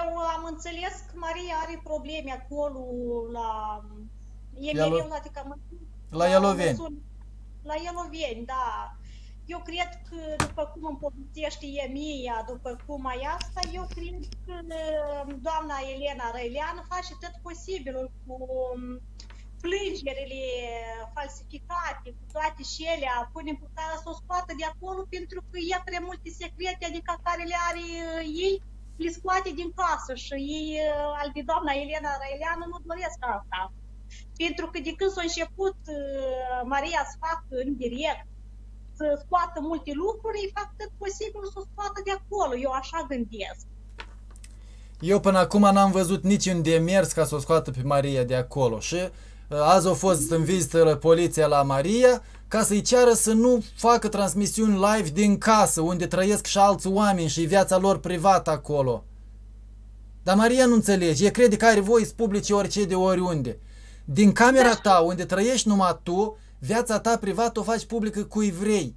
Eu am înțeles că Maria are probleme acolo la... E Ialo- mereu, adică mă... La Ialoveni. zona- La Ialoveni, da. Eu cred că, după cum îmi povestește Emia, după cum ai asta, eu cred că uh, doamna Elena Răileanu face tot posibilul cu um, plângerile falsificate, cu toate și ele, pune în putere să o scoată de acolo, pentru că e prea multe secrete, adică care le are uh, ei, le scoate din casă și ei, uh, al de doamna Elena Răileanu, nu doresc asta. Pentru că de când s-a început uh, Maria să facă în direct, să scoată multe lucruri, ei fac tot posibil să o scoată de acolo. Eu așa gândesc. Eu până acum n-am văzut niciun demers ca să o scoată pe Maria de acolo și uh, azi au fost în vizită la poliția la Maria ca să-i ceară să nu facă transmisiuni live din casă unde trăiesc și alți oameni și viața lor privată acolo. Dar Maria nu înțelege, e crede că are voie să publice orice de oriunde. Din camera ta, unde trăiești numai tu, viața ta privată o faci publică cui vrei.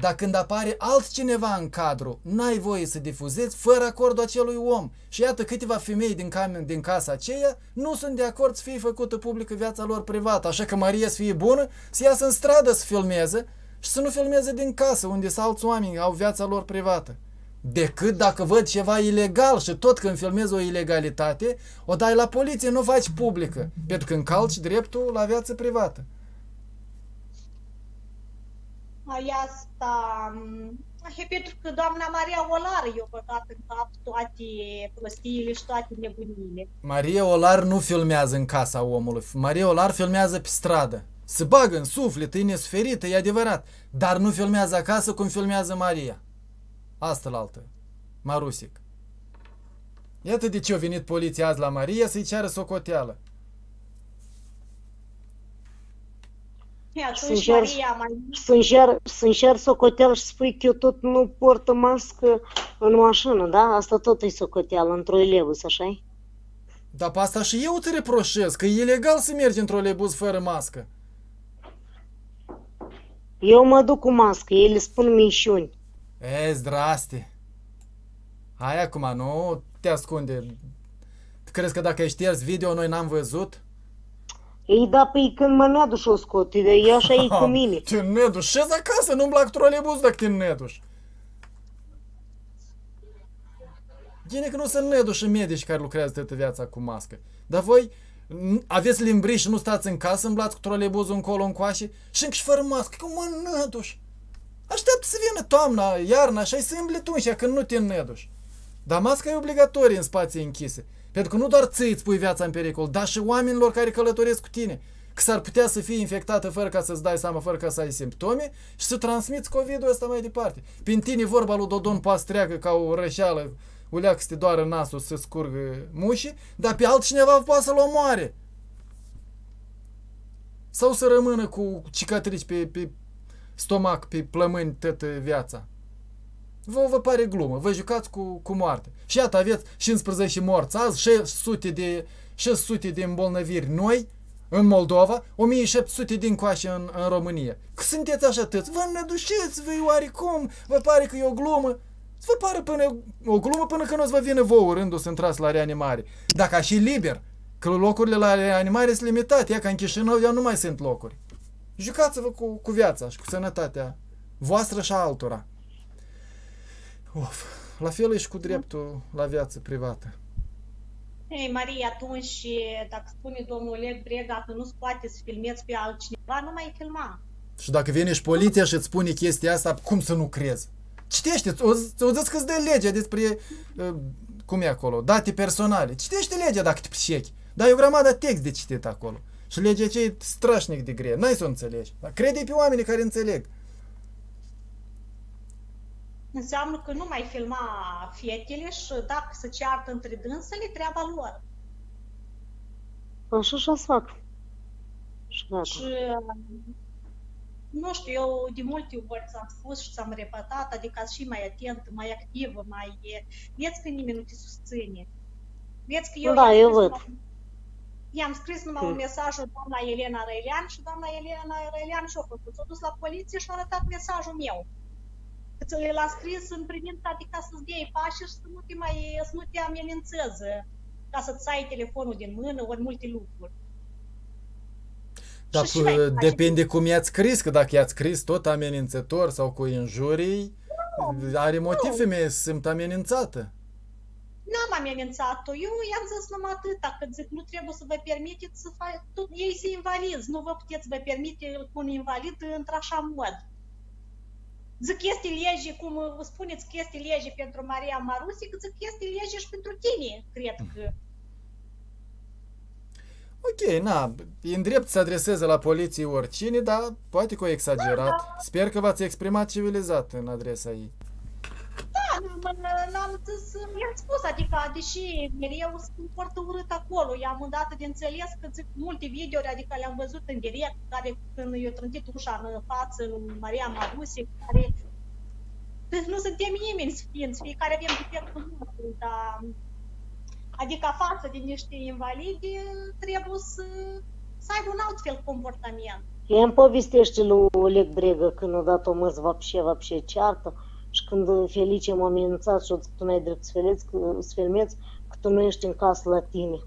Dar când apare altcineva în cadru, n-ai voie să difuzezi fără acordul acelui om. Și iată câteva femei din, cam, din casa aceea nu sunt de acord să fie făcută publică viața lor privată. Așa că Maria să fie bună, să iasă în stradă să filmeze și să nu filmeze din casă, unde sunt alți oameni, au viața lor privată. Decât dacă văd ceva ilegal și tot când filmezi o ilegalitate, o dai la poliție, nu o faci publică, pentru că încalci dreptul la viață privată. Ai asta... m, E pentru că doamna Maria Olară i-a băgat în cap toate prostiile și toate nebunile. Maria Olar nu filmează în casa omului. Maria Olar filmează pe stradă. Se bagă în suflet, e nesferită, e adevărat. Dar nu filmează acasă cum filmează Maria. Asta la altă. Marusic. Iată de ce a venit poliția azi la Maria să-i ceară socoteală. Atunci Sincer, Maria mai... Să înșer, să înșer socoteală și spui că eu tot nu portă mască în mașină, da? Asta tot e socoteală, într-o elevus, așa Dar pe asta și eu te reproșez, că e ilegal să mergi într-o lebuz fără mască. Eu mă duc cu mască, ei le spun mișuni. E, zdraste. Hai acum, nu te ascunde. Crezi că dacă ai șters video, noi n-am văzut? Ei, da, pe când mă neaduș o scot, e așa e cu mine. Te neduși, șezi acasă, nu-mi plac trolebuz dacă te neduși. Bine că nu sunt neduși medici care lucrează toată viața cu mască. Dar voi n- aveți limbriș și nu stați în casă, îmblați cu trolebuzul încolo încoace și încă și fără mască, că mă neduși. Așteaptă să vină toamna, iarna, așa să îmbli tu și când nu te neduși. Dar masca e obligatorie în spații închise. Pentru că nu doar ți îți pui viața în pericol, dar și oamenilor care călătoresc cu tine. Că s-ar putea să fie infectată fără ca să-ți dai seama, fără ca să ai simptome și să transmiți COVID-ul ăsta mai departe. Prin tine vorba lui Dodon poate să treacă ca o rășeală, uleacă să te doară nasul să scurgă mușii, dar pe altcineva poate să-l omoare. Sau să rămână cu cicatrici pe, pe stomac, pe plămâni toată viața. Vă, vă pare glumă, vă jucați cu, cu moarte. Și iată, aveți 15 morți azi, 600 de, 600 de îmbolnăviri noi în Moldova, 1700 din coașe în, în România. Că sunteți așa tăți, vă nădușiți, voi oarecum, vă pare că e o glumă. Să vă pare până, o glumă până când o să vă vină vouă rândul să intrați la reanimare. Dacă așa și liber, că locurile la reanimare sunt limitate, ia ca în Chișinău, eu nu mai sunt locuri. Jucați-vă cu, cu viața și cu sănătatea voastră și a altora. Of, la fel e și cu dreptul la viață privată. Ei, Maria, atunci, dacă spune domnul Oleg Brega că nu-ți poate să filmezi pe altcineva, nu mai filma. Și dacă vine și poliția și îți spune chestia asta, cum să nu crezi? Citește, o, o zis că-ți dă legea despre, uh, cum e acolo, date personale. Citește legea dacă te pricechi. Dar e o grămadă text de citit acolo. Și legea aceea e strașnic de grea. N-ai să o înțelegi. Dar crede pe oamenii care înțeleg. Înseamnă că nu mai filma fetele și dacă se ceartă între dânsele, treaba lor. Așa și să fac. Și gata. Și nu știu, eu de multe ori ți-am spus și ți-am repetat, adică și mai atent, mai activă, mai... Vezi că nimeni nu te susține. Vezi că eu... Da, i-am eu scris văd. numai- I-am scris numai un Hmm. mesaj lui doamna Elena Răilean și doamna Elena Răilean și-a făcut. S-a dus la poliție și a arătat mesajul meu. Ți l-a scris în privința adică să-ți dea pași și să nu te mai să nu te amenințeze ca să-ți ai telefonul din mână, ori multe lucruri. Dar Și și mai p- face. depinde cum i-ați scris, că dacă i-ați scris tot amenințător sau cu injurii, are motiv nu. femeie să simt amenințată. N-am amenințat-o. Eu i-am zis numai atâta, că zic, nu trebuie să vă permiteți să faceți, ei sunt invalizi, nu vă puteți vă permite cu un invalid într-așa mod. Zic, este lege, cum uh, spuneți că este lege pentru Maria Marusi, că zic, este lege și pentru tine, cred că. Ok, na, e în drept să adreseze la poliție oricine, dar poate că o exagerat. Sper că v-ați exprimat civilizat în adresa ei. Da, n- n-am zis, i-am spus, adică, deși mereu sunt foarte urât acolo, i-am dat de înțeles că zic multe videouri, adică le-am văzut în direct, care când i-a trântit ușa în față lui Maria Marusi, care Deci nu suntem nimeni sfinți, fiecare avem defectul nostru, dar adică față de niște invalidi trebuie să, să aibă un alt fel comportament. Ea îmi povestește lui Oleg Bregă când a dat o măs vapșe, vapșe ceartă și când Felice m-a amenințat și a zis că tu n-ai drept să filmeți, că, să filmeți, că tu nu ești în casă la tine.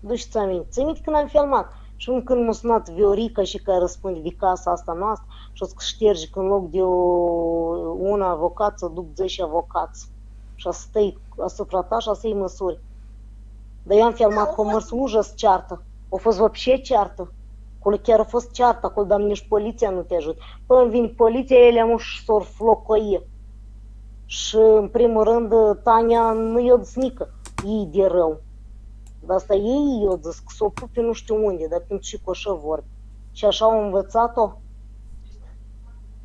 Du-și-ți aminte. Ți minte când am filmat. Și un când m-a sunat Viorica și care răspunde de casa asta noastră și o să șterge că în loc de o, un avocat să duc 10 avocați. Și a să stai asupra ta și a să iei măsuri. Dar eu am filmat cu o mărs ужас ceartă. A fost вообще ceartă. Acolo chiar a fost ceartă, acolo, dar nici poliția nu te ajută. Până vine poliția, ele am și s-or flocoie. Și, în primul rând, Tania nu i-o țnică. Ei de rău. Dar asta ei i-o zis că s-o pupe nu știu unde, dar pentru și cu așa vorbi. Și așa au învățat-o,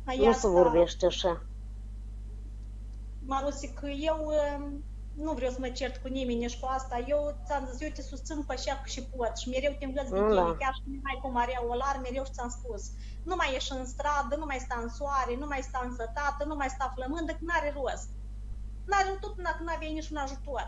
Ai nu asta, se vorbește așa. Marusi, că eu um, nu vreau să mă cert cu nimeni nici cu asta. Eu ți-am zis, eu te susțin pe așa și pot și mereu te învăț de Da. tine, chiar și mai cu Maria Olar, mereu și ți-am spus. Nu mai ieși în stradă, nu mai sta în soare, nu mai sta însătată, nu mai sta flămândă, că n-are rost. N-are tot până când n-aveai niciun ajutor.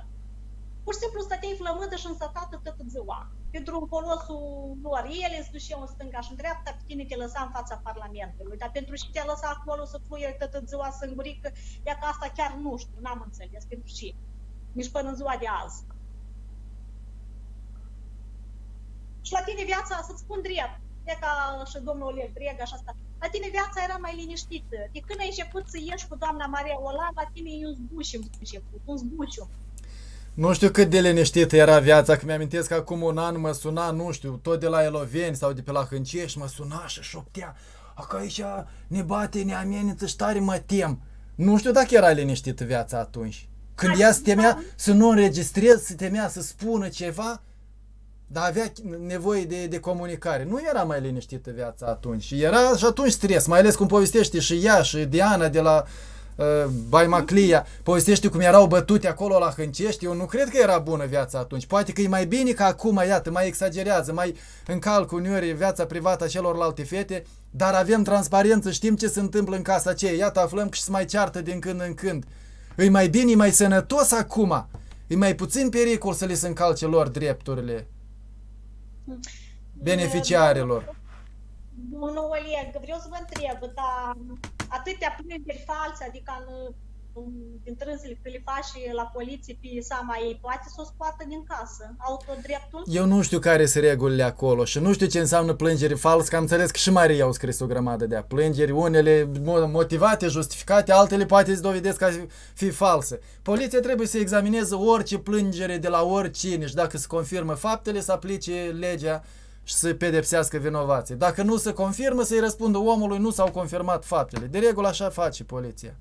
Pur și simplu stăteai flămândă și însătată tot ziua. Pentru un folosul lor, ele îți duceau în stânga și în dreapta, pe tine te lăsa în fața Parlamentului. Dar pentru ce te-a lăsat acolo să fluieri tot ziua sângurică, ea că asta chiar nu știu, n-am înțeles pentru ce. Nici până în ziua de azi. Și la tine viața, să-ți spun drept, e ca și domnul Oleg Brega și asta, la tine viața era mai liniștită. De când ai început să ieși cu doamna Maria Olan, la tine e un zbuciu început, un zbuciu. Nu știu cât de liniștită era viața, că mi-amintesc că acum un an mă suna, nu știu, tot de la Eloveni sau de pe la Hâncești, mă suna și șoptea, că aici ne bate, ne amenință și tare mă tem. Nu știu dacă era liniștită viața atunci. Când ea se temea să nu înregistrez, se temea să spună ceva, dar avea nevoie de, de comunicare. Nu era mai liniștită viața atunci. Era și atunci stres, mai ales cum povestește și ea și Diana de la uh, Baimaclia, povestește cum erau bătute acolo la Hâncești. Eu nu cred că era bună viața atunci. Poate că e mai bine ca acum, iată, mai exagerează, mai încalcă uneori viața privată a celorlalte fete, dar avem transparență, știm ce se întâmplă în casa aceea. Iată, aflăm că și se mai ceartă din când în când. E mai bine, e mai sănătos acum. E mai puțin pericol să le se încalce lor drepturile beneficiarilor. Domnul Oleg, vreau să vă întreb, dar atâtea plângeri false, adică în, în, din trânsele că le faci la poliție pe seama ei, poate să o scoată din casă, autodreptul? Eu nu știu care sunt regulile acolo și nu știu ce înseamnă plângeri fals, că am înțeles că și Maria au scris o grămadă de plângeri, unele mo- motivate, justificate, altele poate se dovedesc a fi false. Poliția trebuie să examineze orice plângere de la oricine și dacă se confirmă faptele, să aplice legea și să pedepsească vinovații. Dacă nu se confirmă, să-i răspundă omului, nu s-au confirmat faptele. De regulă așa face poliția.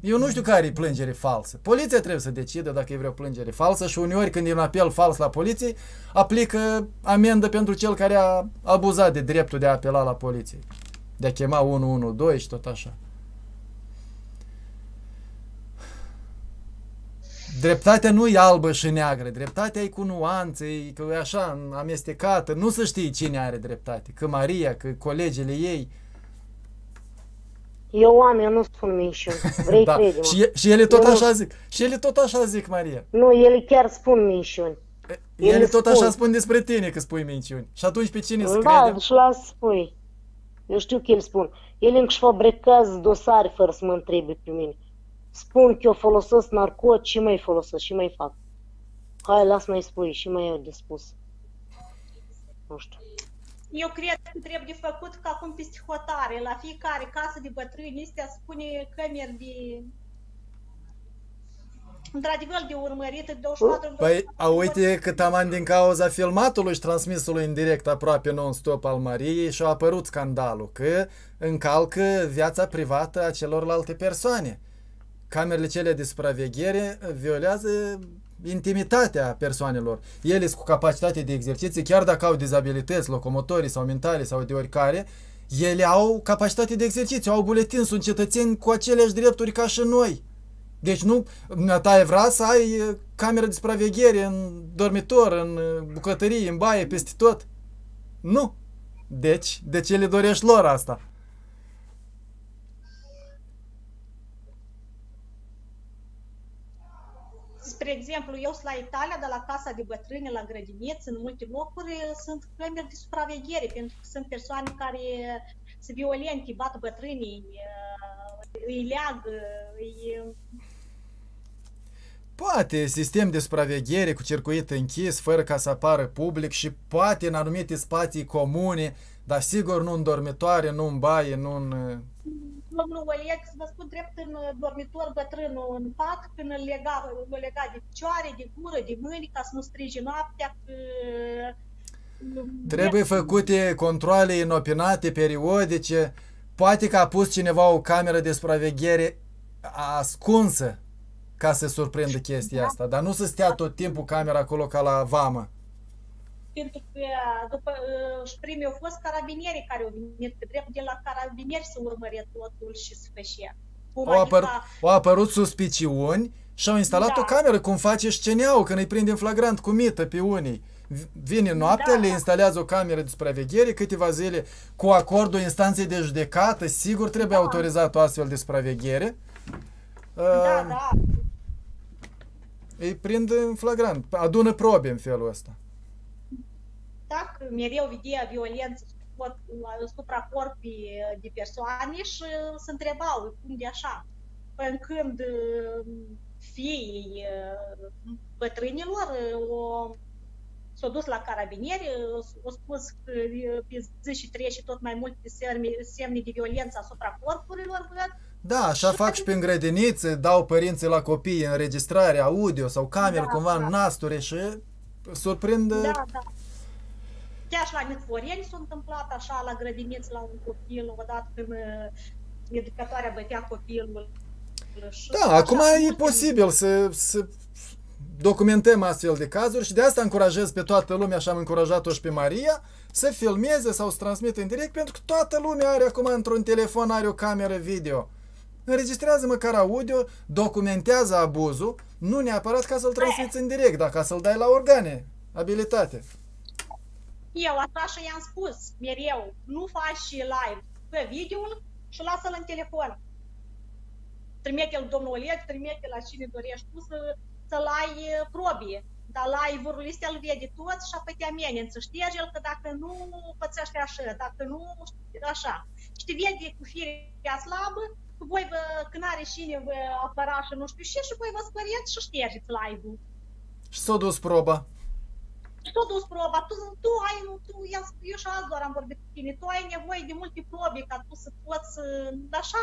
Eu nu știu care e plângere falsă. Poliția trebuie să decidă dacă e vreo plângere falsă și uneori când e un apel fals la poliție, aplică amendă pentru cel care a abuzat de dreptul de a apela la poliție. De a chema 112 și tot așa. Dreptatea nu e albă și neagră, dreptatea e cu nuanțe, e că e așa amestecată, nu să știi cine are dreptate, că Maria, că colegele ei. Eu am, eu nu spun minciuni. Vrei da. crede și, e- și ele tot Eu nu- așa zic. Și ele tot așa zic, Maria. Nu, ele chiar spun minciuni. Ele Ele tot spun. așa spun despre tine că spui minciuni. Și atunci pe cine să Da, credem? și las spui. Eu știu că el spun. El încă fabricează dosare fără să mă întrebe pe mine. Spun că eu folosesc narcot și mai folosesc și mai fac. Hai, las mai spui și mai eu de spus. Nu știu. Eu cred că trebuie făcut ca acum peste hotare. La fiecare casă de bătrâni astea spune camere de într-adevăr de urmărit 24 Păi, a, uite cât am ani din cauza filmatului și transmisului în direct aproape non-stop al Mariei și a apărut scandalul că încalcă viața privată a celorlalte persoane. Camerele cele de supraveghere violează intimitatea persoanelor. Ele sunt cu capacitate de exerciție, chiar dacă au dizabilități locomotorii sau mentale sau de oricare, ele au capacitate de exercițiu, au buletin, sunt cetățeni cu aceleași drepturi ca și noi. Deci nu, ta e vrea să ai cameră de supraveghere în dormitor, în bucătărie, în baie, peste tot? Nu. Deci, de ce le dorești lor asta? Spre exemplu, eu sunt la Italia, de la casa de bătrâni, la grădiniță, în multe locuri, sunt camere de supraveghere, pentru că sunt persoane care sunt violente, bat bătrânii, îi leagă, îi Poate sistem de supraveghere cu circuit închis, fără ca să apară public și poate în anumite spații comune, dar sigur nu în dormitoare, nu în baie, nu în... Domnul Oleg, să vă spun drept, în dormitor bătrânul în pat, când îl lega, îl lega de picioare, de gură, de mâini, ca să nu strige noaptea, că... Trebuie făcute controle inopinate, periodice. Poate că a pus cineva o cameră de supraveghere ascunsă ca să surprindă chestia da. asta, dar nu să stea tot timpul camera acolo ca la vamă. Pentru că după și primii au fost carabinieri care au venit pe drept de la carabinieri să urmăre totul și să fășea. Au, apăr, au apărut suspiciuni și au instalat da. o cameră, cum face sceneau când îi prinde în flagrant cu mită pe unii. Vine noaptea, da, le instalează o cameră de supraveghere câteva zile cu acordul instanței de judecată, sigur trebuie da. autorizat o astfel de supraveghere. Da, uh, da îi prind în flagrant, adună probe în felul ăsta. Dacă mereu vedea violență asupra corpii de persoane și se întrebau cum de așa. Până când fiii bătrânilor o, s-au dus la carabinieri, au spus că pe zi și trece tot mai multe semne de violență asupra corpurilor, văd, da, așa fac și prin grădinițe, dau părinții la copii înregistrare audio sau cameră da, cumva da. în nasturi și surprind... Da, da. Chiar și la Mitforeni s-a întâmplat așa la grădiniță la un copil, odată când uh, educatoarea bătea copilul. Da, acum e posibil să, să documentăm astfel de cazuri și de asta încurajez pe toată lumea, așa am încurajat-o și pe Maria, să filmeze sau să transmită în direct, pentru că toată lumea are acum într-un telefon, are o cameră video înregistrează măcar audio, documentează abuzul, nu neapărat ca să-l transmiți în direct, dar ca să-l dai la organe, abilitate. Eu așa și i-am spus mereu, nu faci live pe video și lasă-l în telefon. Trimite-l domnul Oleg, trimite la cine dorești tu să, să-l ai probie. Dar live-urile astea îl vede toți și apoi te amenință. Șterge-l că dacă nu pățește așa, dacă nu așa. Și te vede cu firea slabă, voi vă, când are cine vă apăra și nu știu ce, și voi vă spăriți și ștergeți live-ul. Și s-a dus proba. Și s-a dus proba. Tu, tu ai, nu, tu, eu, eu și azi doar am vorbit cu tine, tu ai nevoie de multe probe ca tu să poți, așa,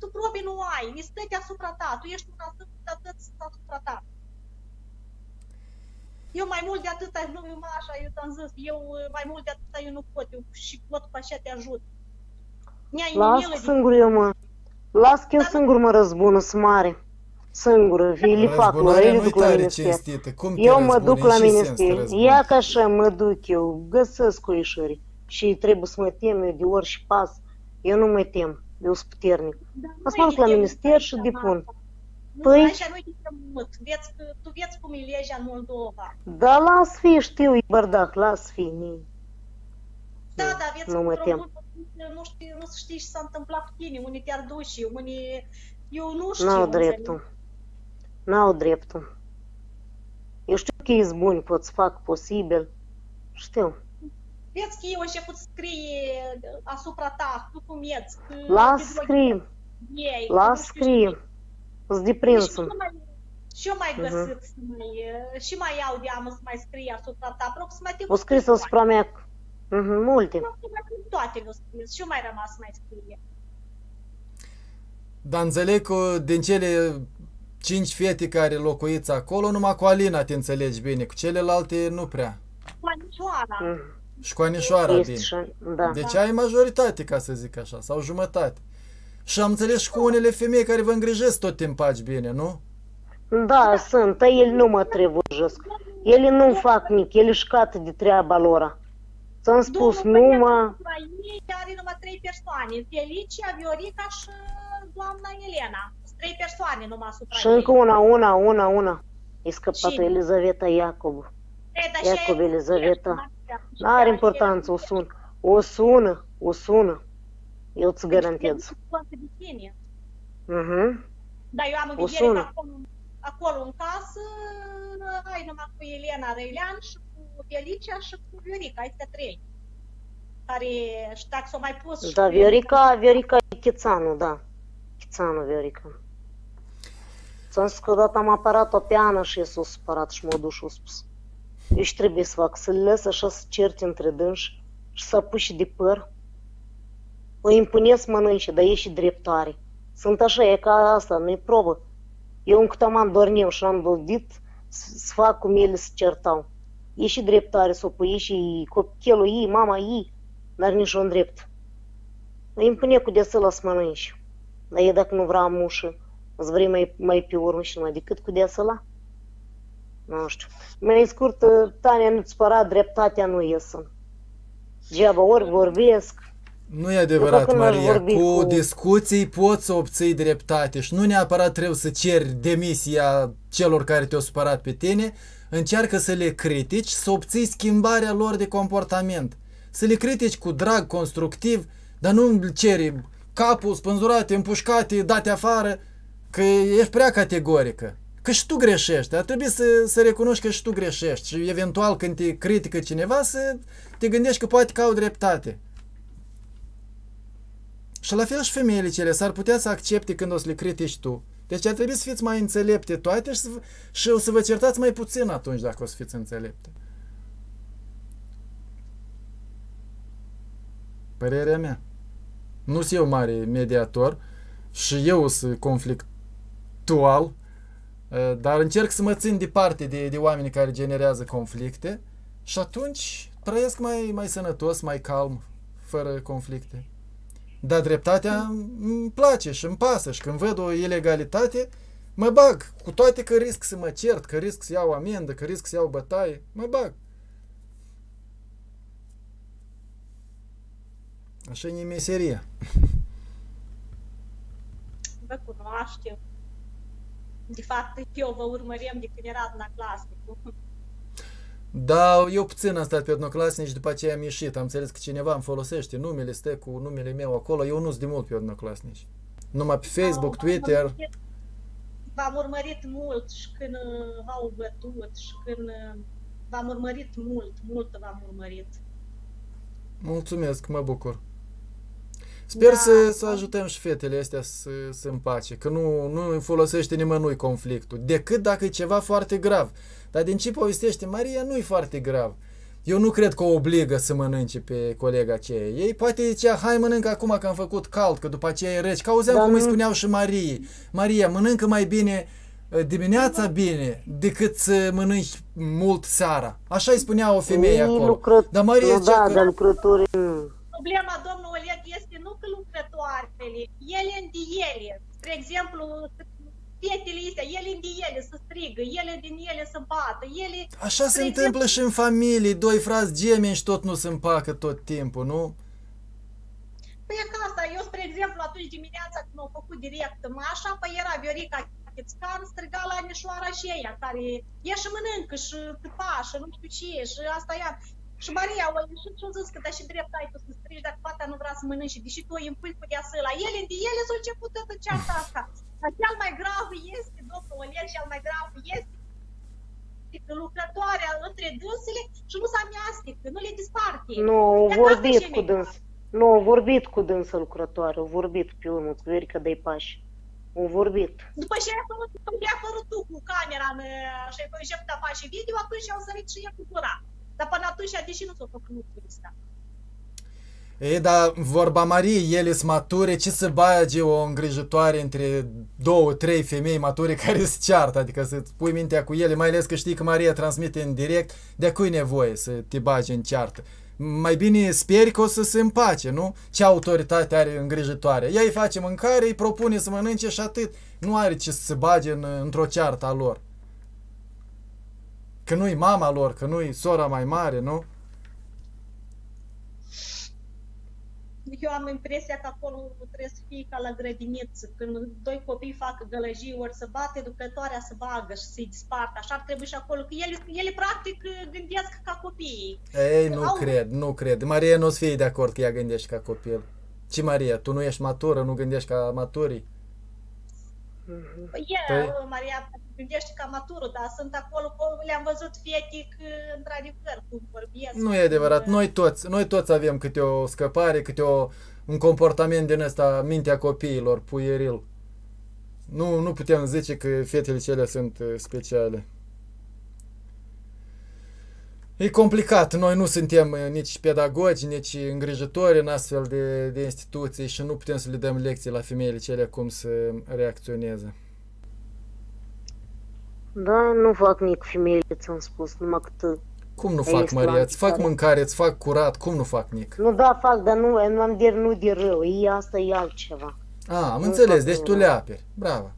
tu probe nu ai, e stăte asupra ta, tu ești un atât, atât asupra ta. Eu mai mult de atâta, nu, așa, eu ți-am zis, eu mai mult de atâta eu nu pot, eu și pot pe așa te ajut. Las singur eu, mă. Las că eu singur mă răzbună, sunt mare. Singură, îi le fac lor, îi duc la minister. Eu mă duc la minister. Ia ca așa mă duc eu, găsesc cu ieșiri. Și trebuie să mă tem eu de orice pas. Eu nu mă tem, eu sunt puternic. Mă mă duc la minister și depun. Păi... Așa nu e mult. Vezi, tu vezi cum e legea în Moldova. Da, las fi, știu, e bărdac, las fi. Da, da, vezi, nu mă tem nu știi, nu știi ce s-a întâmplat cu tine, unii te-ar duce, unii... Eu nu știu. N-au dreptul. N-au dreptul. Eu știu că ești buni, pot să fac posibil. Știu. Vezi că eu început să scrie asupra ta, tu cum ești. că Las te droghi scrim, ei, las nu știu scrim. Îți ce. deprins Și eu mai- Și eu mai găsit să mai, și mai iau de amă să mai scrie asupra ta, aproximativ. O scris asupra mea mhm, multe. Aproximativ Toate le-au scris și eu mai rămas să mai scrie. Dar înțeleg că din cele cinci fete care locuiți acolo, numai cu Alina te înțelegi bine, cu celelalte nu prea. Manișoara. Mhm. Și cu Anișoara Este bine. și, da. Deci ai majoritate, ca să zic așa, sau jumătate. Și am înțeles și cu unele femei care vă îngrijesc tot timpaci bine, nu? Da, sunt, dar ele nu mă trebujesc. Ele nu fac nimic, ele își cată de treaba lor. Ți-am spus, Domnul nu băiat mă... asupra ei are numai trei persoane. Felicia, Viorica și doamna Elena. Sunt trei persoane numai asupra Și ei. încă una, una, una, una. E scăpat Cine? Elizaveta Iacob. E, dar și Iacob aia- Elizaveta. și Nu are aia- importanță, o sun. O sună, o sună. Eu îți garantez. Deci, de tine. Mhm. Dar eu am în O vedere că sună. acolo, acolo în casă ai numai cu Elena Răilean și cu Felicia și cu Viorica. Astea trei. Care și dacă s-o mai pus și Da, cu- Viorica, Viorica e Chițanu, da. Chițanu, Viorica. Ți-am spus că odată am apărat-o pe Ana și e s-a supărat și m-a dus și a spus. Eu și trebuie să fac, să le las așa să certe între dânși și să apuși de păr. O impune să mănânce, dar e și dreptare. Sunt așa, e ca asta, nu-i probă. Eu încă am dornim și am dovedit să să fac cum ele se certau. E și dreptare să o pui și copilul ei, mama ei, dar nici un drept. Îi impune cu deasăla să mănânci. Dar e dacă nu vrea mușă, îți vrei mai, mai pe urmă și numai decât cu deasăla? Nu știu. Mai scurt, Tania, nu-ți spăra, dreptatea nu iesă. Geaba ori vorbesc, Nu e adevărat, Eu, când aș Maria. vorbi Cu cu- discuții poți să obții dreptate și nu neapărat trebuie să ceri demisia celor care te-au supărat pe tine. Încearcă să le critici, să obții schimbarea lor de comportament. Să le critici cu drag constructiv, dar nu îmi ceri capul spânzurate, împușcate, date afară, că ești prea categorică. Că și tu greșești, ar trebui să, să recunoști că și tu greșești și eventual când te critică cineva să te gândești că poate că au dreptate. Și la fel și femeile cele s-ar putea să accepte când o să le critici tu. Deci ar trebui să fiți mai înțelepte toate și, să, vă- și o să vă certați mai puțin atunci dacă o să fiți înțelepte. Părerea mea. Nu sunt eu mare mediator și eu sunt conflictual, eh, dar încerc să mă țin departe de, de oameni care generează conflicte și atunci trăiesc mai, mai sănătos, mai calm, fără conflicte. Dar dreptatea îmi place și îmi pasă și când văd o ilegalitate, mă bag, cu toate că risc să mă cert, că risc să iau amendă, că risc să iau bătaie, mă bag. Așa e meseria. Vă cunoaștem. De fapt, eu vă urmărim de când erați la clasicul. Da, eu puțin am stat pe odnoclasnici, după aceea am ieșit. Am înțeles că cineva îmi folosește numele, stă cu numele meu acolo. Eu nu sunt de mult pe odnoclasnici. Numai pe Facebook, Twitter. V-am urmărit mult și când uh, v-au bătut și când uh, v-am urmărit mult, mult v-am urmărit. Mulțumesc, mă bucur. Sper Da. să, să ajutăm și fetele astea să se împace, că nu, nu folosește nimănui conflictul, decât dacă e ceva foarte grav. Dar din ce povestește Maria, nu e foarte grav. Eu nu cred că o obligă să mănânce pe colega aceea. Ei poate zicea, hai mănâncă acum că am făcut cald, că după aceea e reci. Că auzeam Dar cum îi nu- spuneau și Marie. Maria, mănâncă mai bine uh, dimineața bine decât să mănânci mult seara. Așa îi spunea o femeie Ei acolo. lucră- Dar Maria nu, zicea da, că... dar lucrătorii nu. Problema, domnul Oleg, este nu că lucrătoarele, ele între ele. Spre exemplu, fetele astea, ele între ele să strigă, ele din ele să bată, ele... Așa se Spre întâmplă și în familie, doi frați gemeni și tot nu se împacă tot timpul, nu? Păi e ca asta, eu, spre exemplu, atunci dimineața când au făcut direct mașa, păi era Viorica Chițcan, striga la Nișoara și ea, care e și mănâncă și tâpa și nu știu ce, și asta ea. Și Maria a ieșit și a zis că da și drept ai tu să strigi dacă fata nu vrea să mănânce, deși tu îi împui cu deasă la ele, de ele s-a început toată cearta asta. Dar cel mai grav este, domnul Oleg, cel mai grav este amestecă lucrătoarea între dânsele și nu se amestecă, nu le disparte. Nu, au Iar vorbit asta cu și dâns. Nu, au vorbit cu dânsă lucrătoare, au vorbit pe urmă, cu Verica de pași. Au vorbit. După ce ai făcut, după ce ai făcut tu cu camera în, și ai început a face video, atunci au sărit și el cu gura. Dar până atunci, deși nu s-a făcut lucrul ăsta. E, dar vorba Mariei, ele sunt mature, ce să bage o îngrijitoare între două, trei femei mature care se ceartă, adică să pui mintea cu ele, mai ales că știi că Maria transmite în direct, de cui nevoie să te bagi în ceartă. Mai bine speri că o să se împace, nu? Ce autoritate are îngrijitoarea? Ea îi face mâncare, îi propune să mănânce și atât. Nu are ce să se bage în, într-o ceartă a lor. Că nu-i mama lor, că nu-i sora mai mare, nu? Eu am impresia că acolo trebuie să fie ca la grădiniță. Când doi copii fac gălăjii, ori să bate, educătoarea să bagă și să-i dispartă. Așa ar trebui și acolo, că ele, ele practic gândesc ca copiii. Ei, nu Au- cred, nu cred. Maria nu o să fie de acord că ea gândește ca copil. Ce Maria, tu nu ești matură, nu gândești ca maturii? Păi e, Păi- Maria gândește ca matură, dar sunt acolo, că le-am văzut fete că, într-adevăr, cum vorbesc. Nu e adevărat. Noi toți, noi toți avem câte o scăpare, câte o, un comportament din ăsta, mintea copiilor, puieril. Nu, nu putem zice că fetele cele sunt uh, speciale. E complicat. Noi nu suntem uh, nici pedagogi, nici îngrijitori în astfel de, de instituții și nu putem să le dăm lecții la femeile cele cum să reacționeze. Da, nu fac nic femeile, ți-am spus, numai cât... Cum nu Ei, fac, este Maria? la Îți fac întâmplare. mâncare, îți fac curat, cum nu fac nic? Nu, da, fac, dar nu, nu am de, nu de rău, e asta e altceva. A, am Nu înțeles, fac deci tu rău. le aperi. Bravo.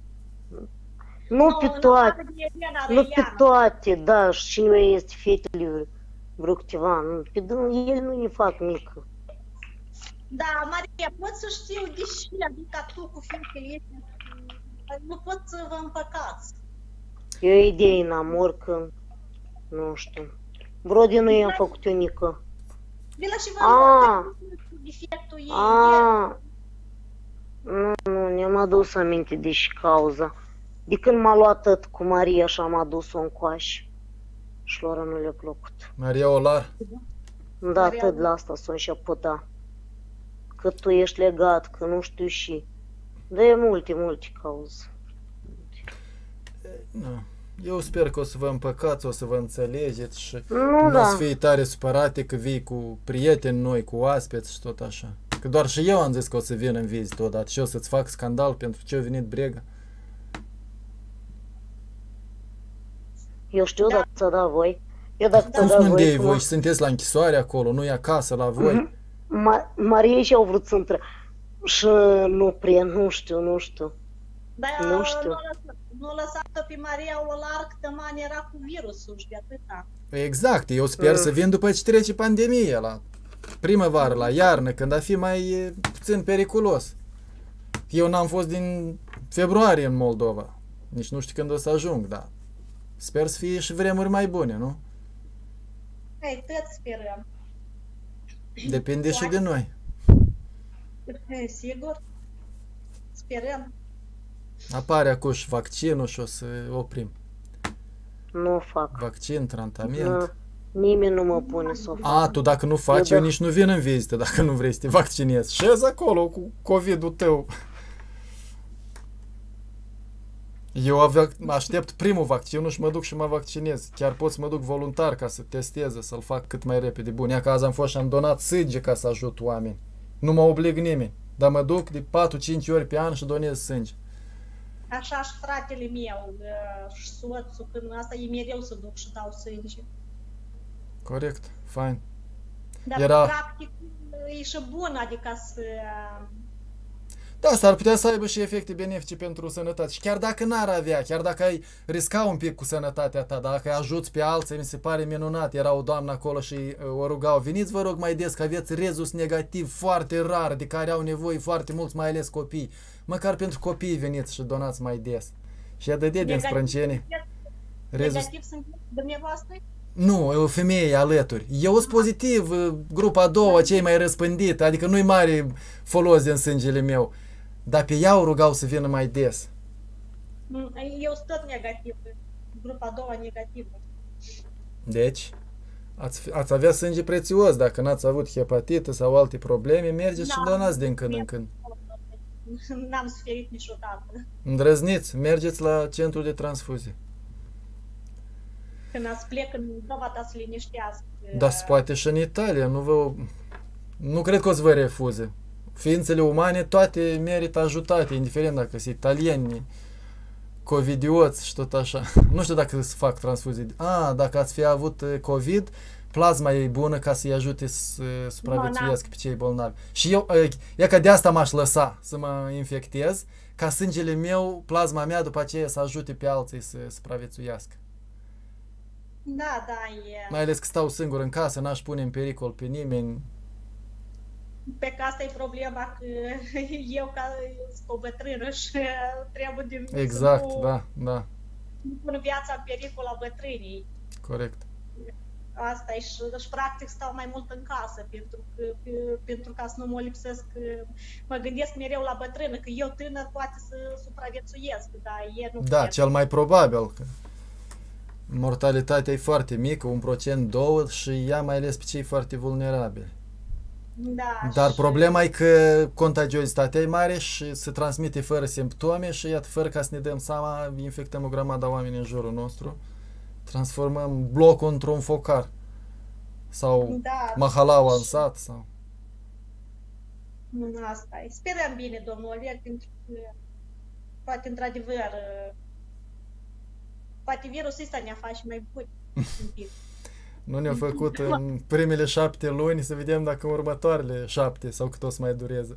Nu pe în toate, afară de Elena nu pe Răileanu. toate, da, și cine este fetele vreo câteva, nu, pe dâns, ele nu ne fac mică. Da, Maria, pot să știu de ce, adică tu cu fetele astea, nu pot să vă împăcați. E o idee în amor că, nu știu, vreo nu i-am făcut eu nică. Vila și vă Ah. rog, defectul ei. A, nu, nu, ne-am adus aminte de și cauza. De când m-a luat tot cu Maria și am adus-o în coaș. Și lor nu le-a plăcut. Maria Olar. Da, Maria- tot la asta s-o înșepăta. Că tu ești legat, că nu știu și. Da, e multe, multe cauze. Nu. Eu sper că o să vă împăcați, o să vă înțelegeți și Nu, nu o da. să fie tare supărate că vii cu prieteni noi, cu oaspeți și tot așa. Că doar și eu am zis că o să vin în vizită odată și eu să-ți fac scandal pentru ce a venit Brega. Eu știu Da. dacă ți-a dat voi. Eu dacă ți-a Cum dat nu voi, de cum- voi și sunteți la închisoare acolo, nu e acasă la voi? Mhm. Ma- Maria și au vrut să intre. Și nu prea, nu știu, nu știu. Dar Nu știu. Nu, lăsa- nu lăsat-o pe Maria Olar câtă mani era cu virusul și de atâta. Exact, eu sper Mm. să vin după ce trece pandemia, la primăvară, la iarnă, când a fi mai e, puțin periculos. Eu n-am fost din februarie în Moldova. Nici nu știu când o să ajung, dar sper să fie și vremuri mai bune, nu? Ei, tot sperăm. Depinde și de noi. Ei, sigur. Sperăm. Apare acum și vaccinul și o să oprim. Nu o fac. Vaccin, tratament. Da. Nimeni nu mă pune să o fac. A, tu dacă nu faci, Eu eu da. nici nu vin în vizită dacă nu vrei să te vaccinezi. Șezi acolo cu COVID-ul tău. Eu avea, aștept primul vaccin și mă duc și mă vaccinez. Chiar pot să mă duc voluntar ca să testeze, să-l fac cât mai repede. Bun, ia că azi am fost și am donat sânge ca să ajut oameni. Nu mă oblig nimeni. Dar mă duc de 4-5 ori pe an și donez sânge. Așa și fratele meu uh, și soțul, când asta e mereu să duc și dau sânge. Corect, fain. Dar Era- practic e și bun, adică să... Da, s-ar putea să aibă și efecte benefice pentru sănătate. Și chiar dacă n-ar avea, chiar dacă ai risca un pic cu sănătatea ta, dacă îi ajuți pe alții, mi se pare minunat. Era o doamnă acolo și uh, o rugau, veniți vă rog mai des că aveți rezus negativ foarte rar, de care au nevoie foarte mulți, mai ales copii. Măcar pentru copii veniți și donați mai des. Și ea dădea din Negativ. sprâncene. Rezus... Negativ sunt dumneavoastră? Nu, e o femeie alături. Eu sunt pozitiv, uh, grupa a doua, cei mai răspândit, adică nu-i mare folos din sângele meu. Dar pe ea o rugau să vină mai des. Mm, Eu sunt tot negativ. Grupa a doua negativă. Deci, ați, ați avea sânge prețios. Dacă n-ați avut hepatită sau alte probleme, mergeți și Da. donați din când în când. N-am suferit niciodată. Îndrăzniți, mergeți la centrul de transfuzie. Când ați plec în Moldova, ta să liniștească. Dar se poate și în Italia, nu vă... Nu cred că o să vă refuze. Ființele umane toate merită ajutate, indiferent dacă sunt italieni, covidioți și tot așa. Nu știu dacă se fac transfuzii. A, dacă ați fi avut eh, COVID, plazma e bună ca să-i ajute să supraviețuiască pe cei bolnavi. Și eu, eh, e că de asta m-aș lăsa să mă infectez, ca sângele meu, plazma mea după aceea să ajute pe alții să supraviețuiască. Da, da, e. Mai ales că stau singur în casă, n-aș pune în pericol pe nimeni. Pe că asta e problema, că eu ca sunt o bătrână și trebuie de Exact, să nu, da, da, nu pun viața în pericol a bătrânii. corect. Asta e și, și practic stau mai mult în casă pentru, că, pe- pentru ca să nu mă lipsesc. Mă gândesc mereu la bătrână, că eu tânăr poate să supraviețuiesc, dar e nu Da, cred. cel mai probabil că mortalitatea e foarte mică, un procent, două și ea mai ales pe cei foarte vulnerabili. Da, Dar și- problema e că contagiozitatea e mare și se transmite fără simptome și iată, fără ca să ne dăm seama, infectăm o grămadă de oameni în jurul nostru, transformăm blocul într-un focar sau Da, mahalaua în sat sau... Nu, asta e. Sperăm bine, domnul Oleg, pentru că poate într-adevăr poate virusul ăsta ne-a face mai buni un pic. Nu ne-a făcut în primele șapte luni să vedem dacă în următoarele șapte sau cât o să mai dureze.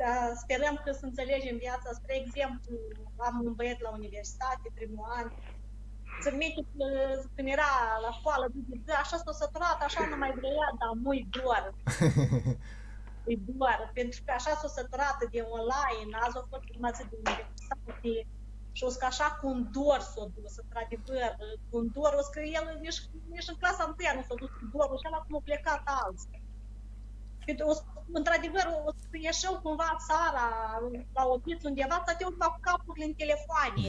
Da, sperăm că să înțelegem viața. Spre exemplu, am un băiat la universitate, primul an. Țin minte că când era la școală, zice, așa s-a săturat, așa nu mai vrea, dar nu-i dor. E doar, pentru că așa s-a săturat de online, azi a fost prima zi de universitate și o să că așa cu un dor s-a dus, într-adevăr, cu un dor, o să că el nici, nici în clasa întâia nu s-a dus cu dorul și ăla cum a plecat alții. Pentru o să- Într-adevăr, o să ieșeau cumva țara la o piță undeva, stăteau numai cu capurile în telefoane.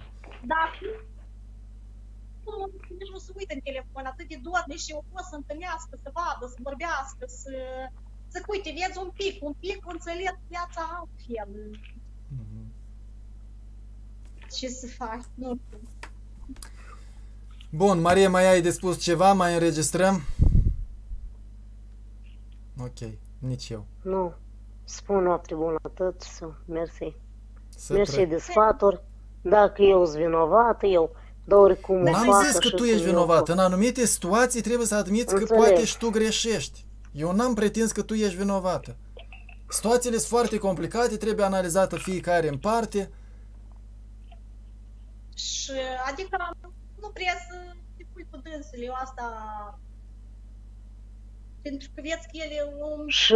Dar acum nici nu se uită în telefon, atât de dornic și o pot să întâlnească, să vadă, să vorbească, să... Să uite, vieți un pic, un pic înțeles viața altfel. Mhm. Ce să faci? Nu știu. Bun, Maria, mai ai de spus ceva? Mai înregistrăm? Ok, nici eu. Nu. Spun noapte bună atât, să mersi. Să Mersi tre- de sfaturi. Dacă eu sunt vinovată, eu dau oricum o N-am fac zis că așa tu cum ești eu vinovat. fac. În anumite situații trebuie să admiți că Înțeleg. poate și tu greșești. Eu n-am pretins că tu ești vinovată. Situațiile sunt foarte complicate, trebuie analizată fiecare în parte. Și, adică, nu prea să te pui cu dânsele, eu asta... Pentru că vezi că ele... Un... Și,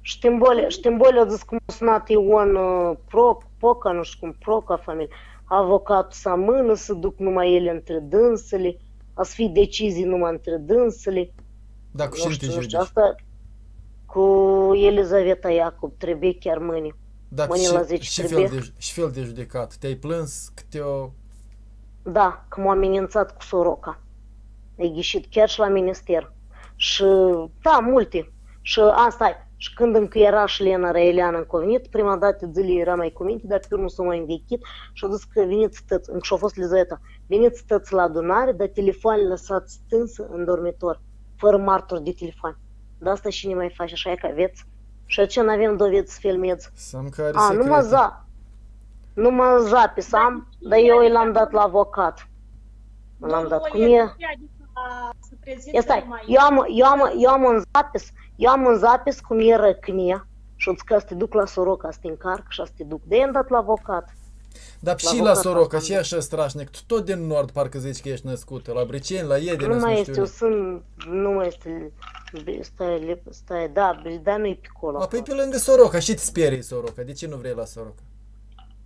și tým bolje, și tým bolje da smo sunat Ion uh, Pro, Poca, nu știu cum, Proca familie, avocatul să mână să duc numai ele între dânsele, a să fie decizii numai între dânsele. Da, cu Nu cine te știu, nu judici? știu, asta cu Elizaveta Iacob, trebuie chiar mâine. Da, mâine și, la 10 și, fel trebuie. de, și fel de judecat. Te-ai plâns câte o... Da, că m-a amenințat cu soroca. E ghișit chiar și la minister. Și, da, multe. Și asta e. Și când încă era și Lena Răileană în covenit, prima dată zilei era mai cu minte, dar pe urmă s-a mai învechit și a zis că veniți tăți, încă și-a fost Lizaveta, veniți tăți la adunare, dar telefoanele lăsați stânsă în dormitor, fără martori de telefon. Dar asta și ne mai face așa e că aveți. Și ce n-avem dovezi să filmeți. Să-mi care A, secrete. numai za. Numai zapis am, dar eu i l-am dat la avocat. L-am dat cu mie. Adică, să prezint Ia stai, numai... eu am, eu am, eu am în zapis, eu am în zapis cum e răcnia și îți că să te duc la soroca, să te încarc și să te duc. De am dat la avocat. Dar și La la avocat Soroca, am și așa strașnic. Tu tot din nord parcă zici că ești născută. La Briceni, la Iedene, Nu mai nu este, știu. eu sunt, nu mai este, stai, stai, da, dar nu-i pe acolo. A, păi pe lângă Soroca. Și te sperii Soroca. De ce nu vrei la Soroca?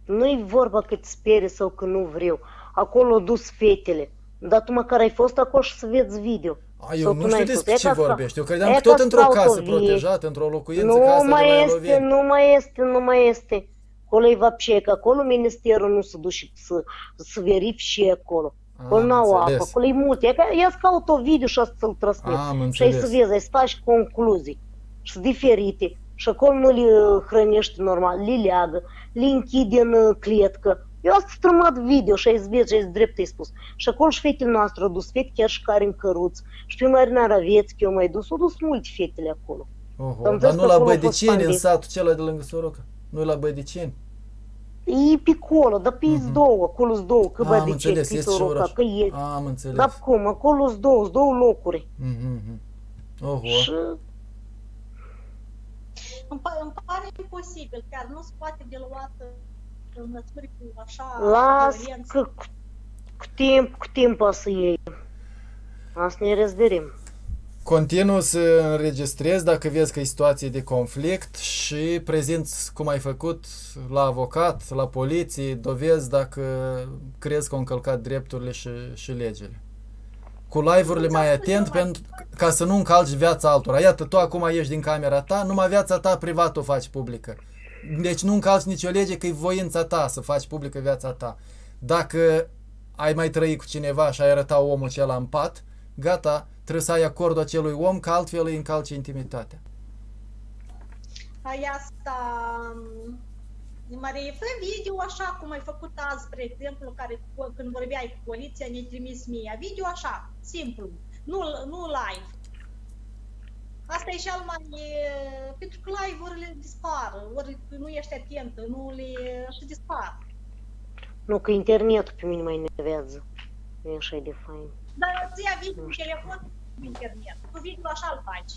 Nu-i vorba că te sperie sau că nu vreau. Acolo au dus fetele. Dar tu măcar ai fost acolo și să vezi video. A, eu Sau nu tu știu n-ai despre fost. ce E ca- vorbești. Eu e credeam că ca tot într-o casă Strautovie. protejată, într-o locuință, Nu casă de mai la este, Eloveni. nu mai este, nu mai este. Acolo e vapșe, că acolo ministerul nu se duce să, să verifice acolo. Acolo Am n-au apă, înțeles. acolo e multe. E ca, ia să caut o video și să-l transmit. Am și ai să înțeles. vezi, ai să faci concluzii. Și sunt diferite. Și acolo nu le uh, hrănești normal, le leagă, le închide în uh, cletcă. Eu asta strămat video și ai să vezi, și ai să drept ai spus. Și acolo și fetele noastre au dus, fete chiar și care în căruț. Și pe Marina Ravețchi eu mai dus, au dus multe fetele acolo. Oho, Am dar văzut nu că la acolo a fost Bădiceni, în pandemie. satul celălalt de lângă Soroca. Nu la Bădiceni. E pe acolo, dar pe Mhm. două, acolo sunt două, că Am bă de ce, înțeles, că este și Soroca, oraș. că e. Am înțeles. Dar cum, acolo sunt două, sunt două locuri. Mhm, mhm. Oho. Și Îmi, pa- îmi pare imposibil, chiar nu se poate de luat în măsuri cu așa las violență. că cu, cu timp, cu timp o să iei. Asta ne răzverim. Continuu să înregistrezi dacă vezi că e situație de conflict și prezinți cum ai făcut la avocat, la poliție, dovezi dacă crezi că au încălcat drepturile și, și legile. Cu live-urile mai atent pentru, ca să nu încalci viața altora. Iată, tu acum ieși din camera ta, numai viața ta privată o faci publică. Deci nu încalci nicio lege că e voința ta să faci publică viața ta. Dacă ai mai trăi cu cineva și ai arăta omul acela în pat, gata, trebuie să ai acordul acelui om, că altfel îi încalci intimitatea. Ai asta... m, Marie, fă video așa cum ai făcut azi, spre exemplu, care cu- când vorbeai cu poliția, ne-ai trimis mie. Video așa, simplu, nu, nu live. Asta e cel mai... e, Pentru că live-urile dispar, ori nu ești atentă, nu le... și dispar. Nu, că internetul pe mine mai nevează. Nu e așa de fain. Dar ți ia video în telefon cu internet. Cu video așa îl faci.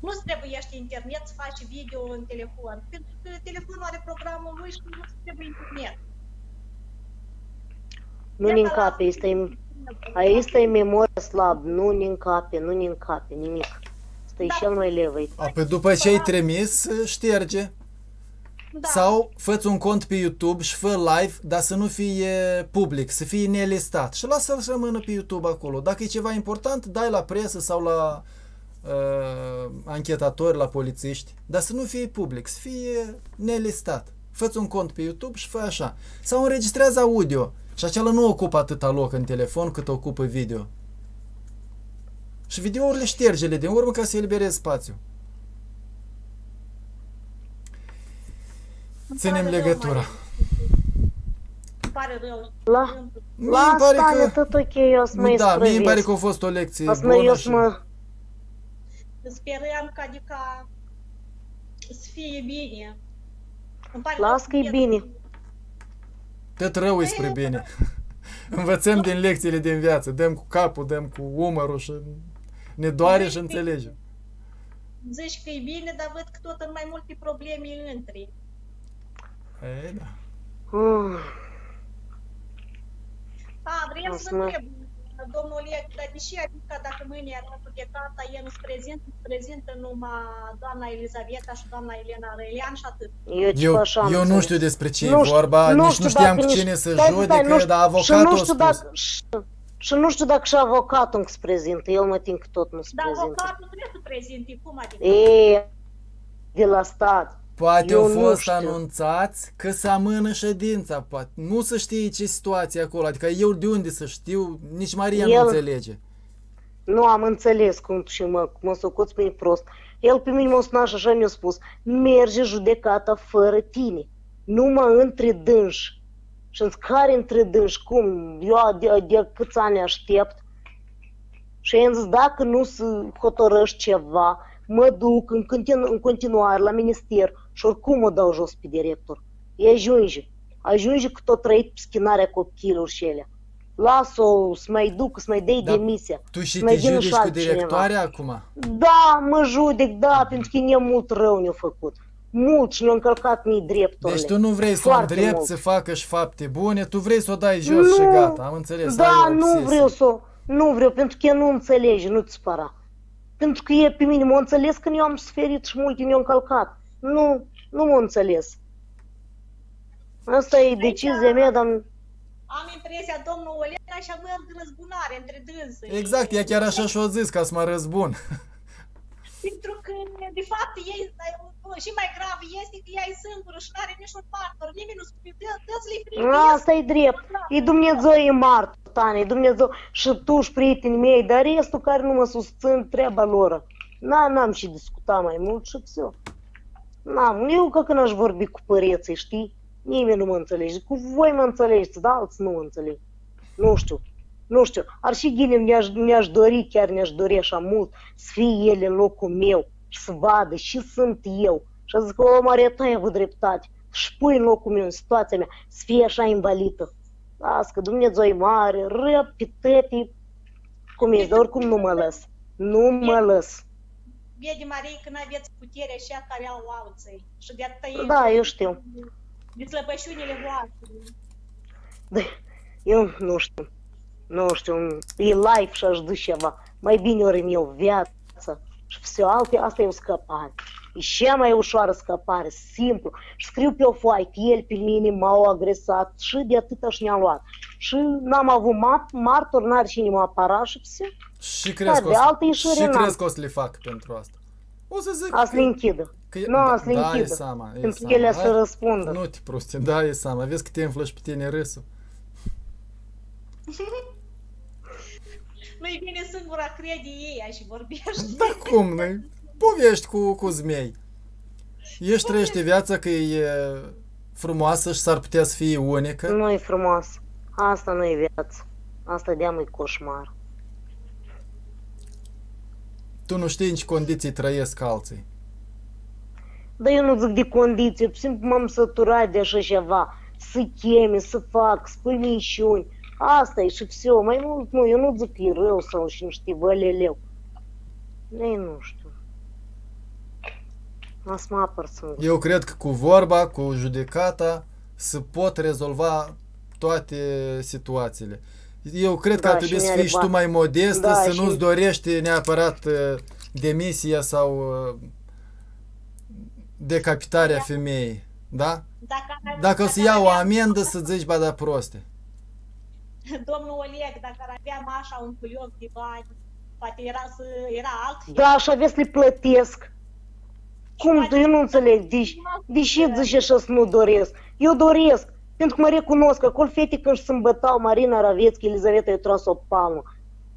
Nu-ți trebuiește internet să faci video în telefon, pentru că telefonul are programul lui și nu-ți trebuie internet. Nu ne încape, este aici e memoria slab, nu ne încape, nu ne încape nimic. Asta e Da. cel mai levă. Apoi după ce ai trimis, șterge. Da. Sau fă un cont pe YouTube și fă live, dar să nu fie public, să fie nelistat. Și lasă-l să rămână pe YouTube acolo. Dacă e ceva important, dai la presă sau la uh, anchetatori, la polițiști, dar să nu fie public, să fie nelistat. fă un cont pe YouTube și fă așa. Sau înregistrează audio. Și acela nu ocupă atâta loc în telefon cât ocupă video. Și videourile ștergele din urmă ca să eliberezi spațiu. Ținem legătura. Îmi pare rău. La, Mie la îmi pare asta că... că... tot ok, eu o să mă Da, mie îmi pare isprăvesc. că a fost o lecție O să mă, bună eu și... să mă... Sperăm că adică să fie bine. Îmi pare Las rău că e că bine. Tot rău e spre bine. Învățăm din lecțiile din viață. Dăm cu capul, dăm cu umărul și ne doare și înțelegem. Zici că e bine, dar văd că tot în mai multe probleme între. Ei, da. Mm, A, vrem O să să mă- întreb, domnul Oleg, dar deși adică dacă mâine era judecata, el nu-ți prezintă, îți prezintă numai doamna Elizaveta și doamna Elena Răilean și atât. Eu, ce Eu, așa am eu nu înțeles. știu despre ce Nu e știu- vorba, nu nici știu nu știam dacă cu nici- cine să stai, stai, judecă, nu știu- dar și avocatul nu a știu spus. dacă, și, și nu știu dacă și avocatul încă se prezintă. El mă tin că tot nu se Dar prezintă. avocatul trebuie să prezinte, cum adică? E, de la stat. Poate Eu au nu fost știu. anunțați că se amână ședința, poate. Nu să știe ce situație acolo, adică eu de unde să știu, nici Maria nu El- înțelege. Nu am înțeles cum și mă, mă socoți pe mine prost. El pe mine m-a sunat și așa mi-a spus, merge judecata fără tine, numai între dânși. Și îți care între dânși, cum? Eu de, de câți ani aștept? Și am zis, dacă nu se hotărăști ceva, mă duc în, continu- în continuare la minister și oricum mă dau jos pe director. E ajunge. Ajunge că tot trăit pe schinarea copiilor și ele. Las-o să mai duc, să mai dai Da. demisia. Tu și Mai te vină judeci și cu altcineva. directoarea acum? Da, mă judec, da, pentru că ne mult rău ne-a făcut. Mult și ne-a încălcat mie drepturile. Deci tu nu vrei să o Foarte îndrept mult. să facă și fapte bune, tu vrei să o dai jos și gata, am înțeles. Da, ai o nu obsesie. vreau să o- nu vreau, pentru că ea nu înțelege, nu-ți spăra. Pentru că e pe mine, m-a înțeles că eu am suferit și multe ne-au încălcat. Nu, nu m-a înțeles. Asta e decizia mea, dar Am impresia, domnul Olena și avea răzbunare între dânse. Exact, ea chiar așa și-o zis ca să mă răzbun. Pentru că, de fapt, ei, și mai grav este că ea e singură și nu are niciun martor, nimeni nu spune, dă-ți le Asta e drept. E Dumnezeu e martor, Tane, e Dumnezeu și tu și prietenii mei, dar restul care nu mă susțin treaba lor. Na, n-am și discutat mai mult și все. N-am, eu că când aș vorbi cu păreții, știi? Nimeni nu mă înțelege. Cu voi mă înțelegeți, dar alții nu mă înțeleg. Nu știu. Nu știu, ar și ghine mi-aș, mi-aș dori, chiar mi-aș dori așa mult, să fie ele în locul meu și să vadă și sunt eu. Și zic că o Maria, tu ai avut dreptate. Și pui în locul meu, în situația mea, să fie așa invalită. Las că Dumnezeu e mare, răpi, tăti, cum ești, dar oricum nu mă lăs. Nu mă lăs. Vede, Marie, când aveți puterea așa care au alții. Și de atâta Da, eu știu. De slăbășunile voastre. Da, eu nu știu nu știu, e life și aș duce ceva. Mai bine ori eu viață și все, alte, asta e o scăpare. E cea mai ușoară scăpare, simplu. Și scriu pe o foaie că el pe mine m-au agresat și de atât și ne-a luat. Și n-am avut martor, n-are cine mă apara și все. Și crezi, da, că, o să, și crezi că o să le fac pentru asta? O să zic A să le închidă. Că, nu, da, să le da, închidă. E sama, e pentru că ele să răspundă. Nu te prosti, da, e sama. Vezi că te înflăși pe tine râsul. nu-i vine singura crede ei și vorbește. Da cum, nu Povești cu, cu zmei. Ești trăiește viața că e frumoasă și s-ar putea să fie unică? Nu e frumos. Asta nu e viață. Asta de e coșmar. Tu nu știi în ce condiții trăiesc alții. Dar eu nu zic de condiții, simplu m-am săturat de așa ceva. Să cheme, să fac, spui minciuni Asta e și все. Mai mult nu, eu nu zic că e rău sau și nu știu, băleleu. Ei, nu știu. Las mă apăr singur. Eu cred că cu vorba, cu judecata, se pot rezolva toate situațiile. Eu cred da, că ar trebui să fii și tu mai modestă, da, să și... nu-ți dorești neapărat uh, demisia sau uh, decapitarea da. femeii. Da? Dacă, Dacă o să iau o amendă, să zici, ba da, proste. domnul Oleg, dacă ar avea mașa un culiov de bani, poate era, să, era altfel. Da, și avea să-i plătesc. Cum? Tu eu nu înțeleg. Deci, deși zice așa să nu doresc. Eu doresc. Pentru că mă recunosc. Acolo fete când se îmbătau Marina Ravețchi, Elizaveta, eu tras o palmă.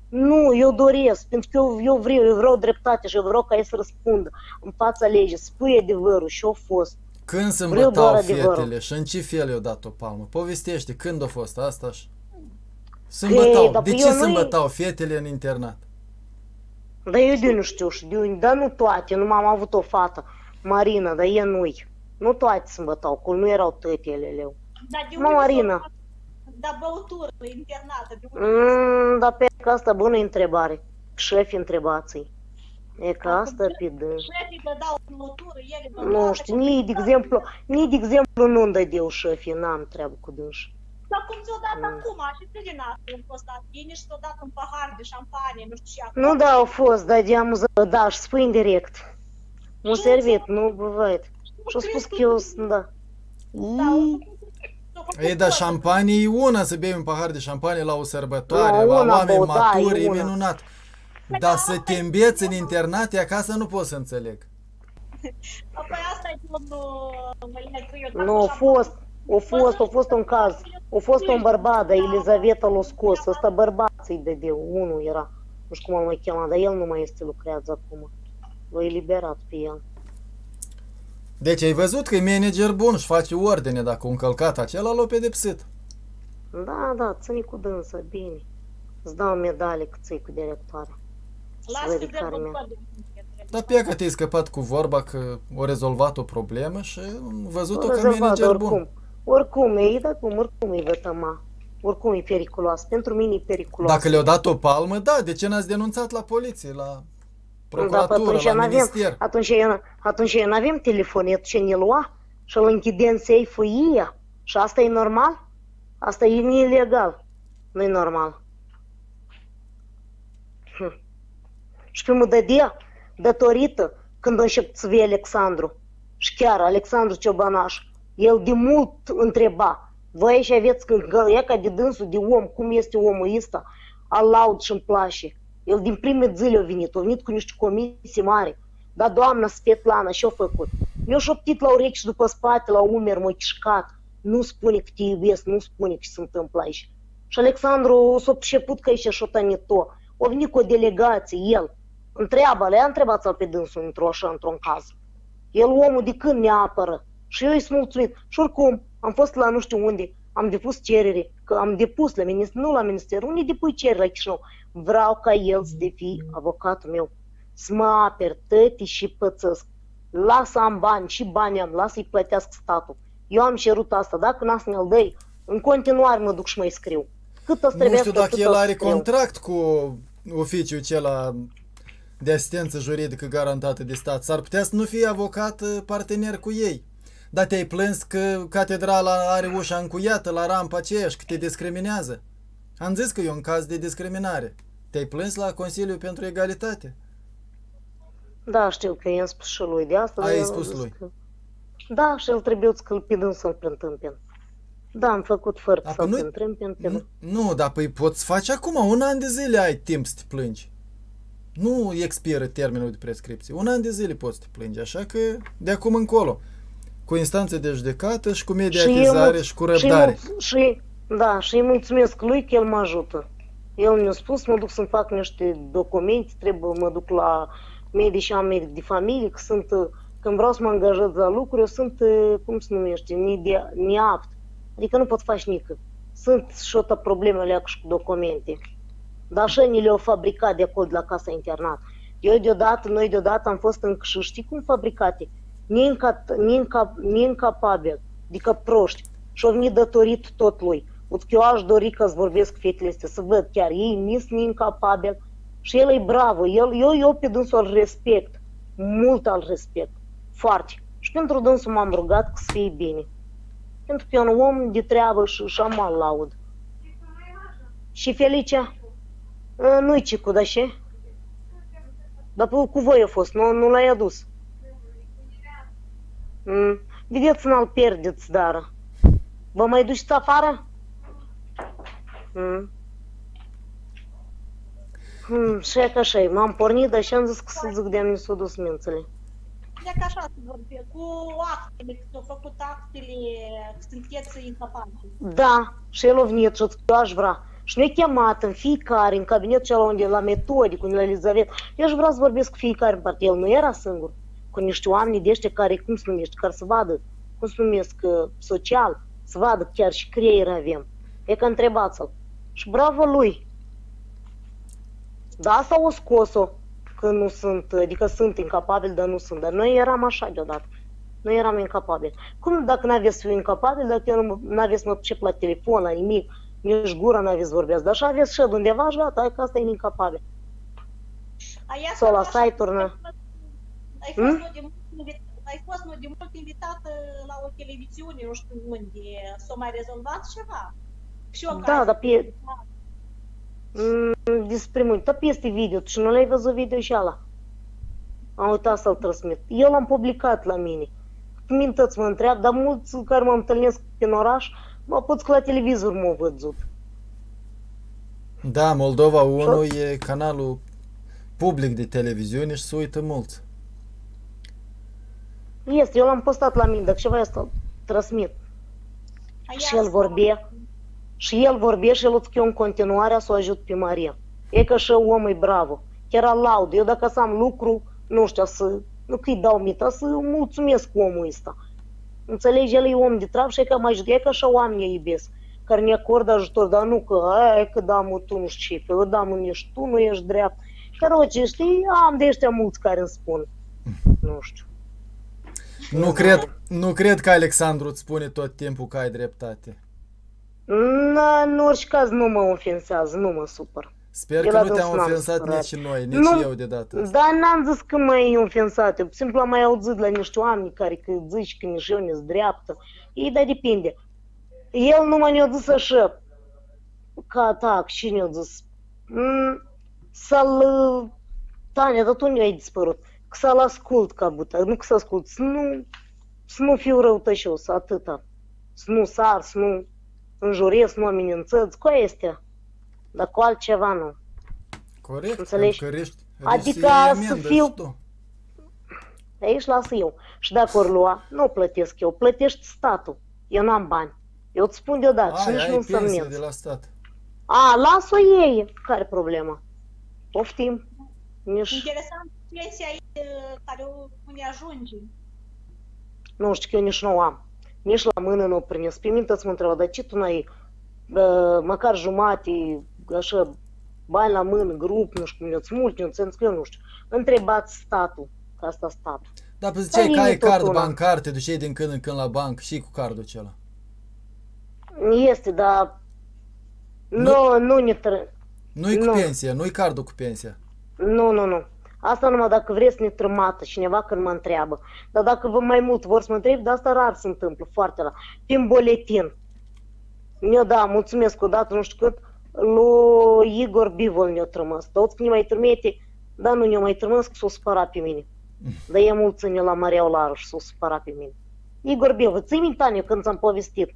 Nu, eu doresc, pentru că eu, eu vreau, eu vreau dreptate și eu vreau ca ei să răspundă în fața legii, spui adevărul și au fost. Când se îmbătau fetele și în ce fel i-au dat o palmă? Povestește, când a fost asta? Și... Sâmbătau. de ce sâmbătau fetele în internat? Da eu de nu știu și de unde, dar nu toate, nu m-am avut o fată, Marina, dar e nu-i. Nu toate sâmbătau, că nu erau tătele leu. Dar de unde Marina. Da băutură internată, de unde mm, Da pe că asta bună întrebare. Șefii întrebați E că asta pe dâns. Șefii dădeau băutură, ele Nu știu, nici de exemplu, nici de exemplu nu-mi dădeau șefii, n-am treabă cu dânsi. Dar cum ți-o dat mm. acum, și pe din asta în fost bine și ți-o dat un pahar de șampanie, nu știu și acum. Nu, da, au fost, dar de amuză, da, și spui indirect. Nu servit, nu băvăit. Și-au spus că eu sunt, da. Da, ei, dar șampanie e una să bei un pahar de șampanie la o sărbătoare, la oameni bă, maturi, da, e, e minunat. Dar da, să te îmbeți în internat, e acasă nu pot să înțeleg. Păi asta e domnul Nu, a fost, a fost, a fost un caz. A fost un bărbat, dar Elizaveta l-a scos. Ăsta bărbat ți de de unul era. Nu știu cum îl mai cheamă, dar el nu mai este lucrează acum. L-a eliberat pe el. Deci ai văzut că e manager bun și face ordine dacă a încălcat acela, l-a pedepsit. Da, da, ține cu dânsă, bine. Îți dau medale că ții cu directoare. Lasă dar pe că te-ai scăpat cu vorba că o rezolvat o problemă și văzut-o ca manager oricum. bun. Oricum e, dar cum, oricum e vătăma. Oricum e periculos. Pentru mine e periculos. Dacă le-au dat o palmă, da, de ce n-ați denunțat la poliție, la procuratură, da, la minister? Atunci, eu, atunci eu n-avem telefon, e ce ne lua și îl închide în seifă ea. Și asta e normal? Asta e ilegal. Nu e normal. Hm. Și pe mă dădea, datorită, când încep să vii Alexandru. Și chiar Alexandru Ciobanaș, el de mult întreba, voi aici aveți e ca de dânsul de om, cum este omul ăsta, al laud și îmi place. El din prime zile a venit, a venit cu niște comisii mari Dar doamna Svetlana și-a făcut. Mi-a șoptit la urechi și după spate, la umeri, m-a chișcat. Nu spune că te iubesc, nu spune că se întâmplă aici. Și Alexandru s-a priceput că ești șotanito. O venit cu o delegație, el. Întreabă, le-a întrebat pe dânsul într-o așa, într-un caz. El, omul, de când ne apără? Și eu îi sunt mulțumit. Și oricum, am fost la nu știu unde, am depus cerere, că am depus la minister, nu la minister, unde depui cerere la Chișinău. Vreau ca el să devii avocatul meu, să mă aper tăti și pățăsc. Lasă am bani și bani am, lasă-i plătească statul. Eu am cerut asta, dacă n-ați ne-l dăi, în continuare mă duc și mai scriu. Cât o Nu știu dacă el are contract cu oficiul acela de asistență juridică garantată de stat. S-ar putea să nu fie avocat uh, partener cu ei. Dar te-ai plâns că catedrala are ușa încuiată la rampa aceea și că te discriminează. Am zis că e un caz de discriminare. Te-ai plâns la Consiliul pentru Egalitate? Da, știu că i-am spus și lui de asta. Ai spus lui? Că... Da, și el trebuie să-l pidăm să-l preîntâmpin. Da, am făcut fără să-l nu, preîntâmpin. Nu, nu, dar păi poți face acum, un an de zile ai timp să te plângi. Nu expiră termenul de prescripție. Un an de zile poți să te plângi, așa că de acum încolo cu instanță de judecată și cu mediatizare și, și cu răbdare. Și, și, da, și îi mulțumesc lui că el mă ajută. El mi-a spus, mă duc să-mi fac niște documente, trebuie, mă duc la medici și am medic de familie, că sunt, când vreau să mă angajez la lucruri, eu sunt, cum se numește, neapt. Adică nu pot face nică. Sunt și o problemele și cu documente. Dar așa ni le-au fabricat de acolo, de la casa internat. Eu deodată, noi deodată am fost în știi cum fabricate? neincapabil, adică proști. Și-au venit dătorit tot lui. Uite eu aș dori ca să vorbesc cu fetele astea, să văd chiar ei nis neincapabil și el e bravo. El, eu, eu pe dânsul îl respect, mult al respect, foarte. Și pentru dânsul m-am rugat să fie bine. Pentru că e un om de treabă și, și am laud. Și Felicia? Nu-i cicu, da ce? Dar cu voi a fost, nu, nu l-ai adus. Mm. Vedeți, n-l pierdeți, dar. Vă mai duceți afară? Mm. Mm, și e ca așa m-am pornit, dar și am zis că să zic de mi s-a dus mințele. De că așa se vorbe, cu actele, că s-au făcut actele, sunteți incapabili. Da, și el a venit și eu aș vrea. Și ne-a chemat în fiecare, în cabinetul cel unde, la metodic, unde la Elizaveta. Eu aș vrea să vorbesc cu fiecare în parte. El nu era singur cu niște oameni de ăștia care, cum se numește, care să vadă, cum se numesc, uh, social, să vadă chiar și creier avem. E că întrebați-l. Și bravo lui. Da, asta o scos-o că nu sunt, adică sunt incapabil, dar nu sunt. Dar noi eram așa deodată. Noi eram incapabili. Cum dacă n-aveți să fiu incapabil, dacă eu nu aveți să mă pricep la telefon, la nimic, nici gura n-aveți vorbeați, dar așa aveți și undeva și gata, că asta e incapabil. Sau la site-uri, ai fost, hmm? de mult, ai fost de mult invitată la o televiziune, nu știu unde, s-a mai rezolvat ceva? Și eu da, dar pe... Mm, despre mult, dar peste video, și nu l-ai văzut video și ala. Am uitat să-l transmit. Eu l-am publicat la mine. Mintăți mă întreabă, dar mulți care mă întâlnesc în oraș, mă pot că la televizor m-au văzut. Da, Moldova 1 e canalul public de televiziune și se uită mulți. Este, eu l-am postat la mine, dacă ceva asta transmit. Și el vorbea, și el vorbea și el eu în continuare să o ajut pe Maria. E că și om e bravo. Chiar laud. Eu dacă să am lucru, nu știu, să, nu că-i dau mita, să mulțumesc omul ăsta. Înțelegi, el e om de treabă și e că mă ajută, e că așa oamenii iubesc care ne acordă ajutor, dar nu că, aia, că da, mă, tu nu știu ce, că da, mă, ești tu, nu ești drept. Căroce, știi, am de ăștia mulți care îmi spun. Nu știu. Nu cred, nu cred că Alexandru îți spune tot timpul că ai dreptate. Na, în orice caz nu mă ofensează, nu mă supăr. Sper că nu te-am ofensat nici noi, nici nu, eu de data asta. Dar n-am zis că m-ai ofensat. Eu simplu am mai auzit la niște oameni care că zici că nici eu nu dreaptă. Ei, dar depinde. El nu m-a zis așa, ca atac, și ne-a zis. Mm, să-l... Tania, dar tu nu ai dispărut să-l ascult ca bută, nu că să ascult, să nu, să nu fiu răutășos, atâta. Să nu sar, să nu înjurez, să nu amenințăți, cu este. Dar cu altceva nu. Corect, Înțelegi? că Adică să fiu... Pe aici lasă eu. Și dacă ori lua, nu o plătesc eu, plătești statul. Eu n-am bani. Eu îți spun deodată și Ai, nici ai nu pensie însemnez. de la stat. A, las-o ei. Care problema? Poftim. Nici, Interesant pensia e, care o- unde ajunge. nu știu că eu nici nu am. Nici la mână nu o primesc. Pe mine toți mă întreabă, dar ce tu n-ai uh, măcar jumate, așa, bani la mână, grup, nu știu cum eu, mult, eu înțeles că eu nu știu. Întrebați statul, că asta statul. Dar pe ziceai că Părinte, ai card tot una. bancar, te duceai din când în când la banc și cu cardul acela. Este, dar nu, nu ne tră... Nu-i cu Nu. pensia, nu-i cardul cu pensia. Nu, nu, nu. Asta numai dacă vreți să ne trămată cineva când mă întreabă. Dar dacă vă mai mult vor să mă întreb, dar asta rar se întâmplă, foarte rar. Prin boletin. Eu da, mulțumesc odată, nu știu cât, lui Igor Bivol ne-a trămăs. Toți când ne mai trimite, da, nu ne-a mai trămăs, că s-o supărat pe mine. Dar e mulțumit la Maria Olaru și s-o supărat pe mine. Igor Bivol, ții minte, Tania, când ți-am povestit?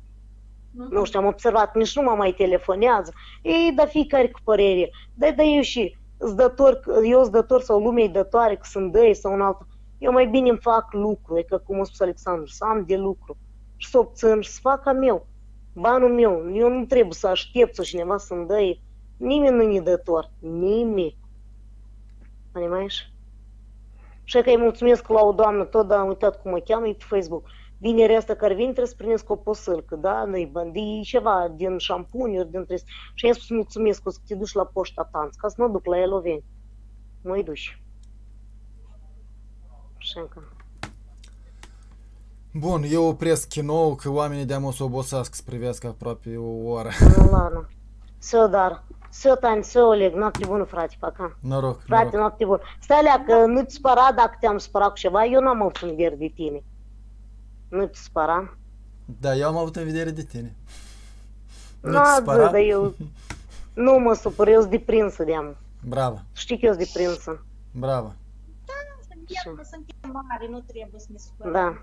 nu știu, am observat, nici nu mă mai telefonează. Ei, da fiecare cu părere. Da, da, eu și îți dător, eu îți dător sau lumea e dătoare, că sunt dăi sau un alt. Eu mai bine îmi fac lucru, e că cum a spus Alexandru, să am de lucru și să obțin și să fac a meu. Banul meu, eu nu trebuie să aștept sau cineva să-mi dăie. Nimeni nu ne dător, nimic. Понимаешь? Și că îi mulțumesc la o doamnă, tot dar am uitat cum o cheamă, e pe Facebook. vinerea asta care vin trebuie să primesc o posâlcă, da, noi bani, ceva din șampuniuri, din trebuie. Și am spus mulțumesc, o să te duci la poșta tanț, ca să mă duc la eloveni. Mă duci. Și încă. Bun, eu opresc kinoul că oamenii de-am o să obosească să privească aproape o oră. Nu, lana. Să, dar. Să, Tani, să, Oleg, noapte bună, frate, paca. Noroc, Frate, noroc. noapte bună. Stai alea, că nu-ți spăra dacă te-am spărat cu ceva, eu n-am avut de tine. Nu-ți spăra? Da, eu am avut în vedere de tine. Nu Da, ți da, spăra? dar eu nu mă supăr, eu sunt deprinsă de am. Bravo, Știi că eu sunt deprinsă. bravo. Suntem, suntem mari, nu trebuie să ne supărăm. Da.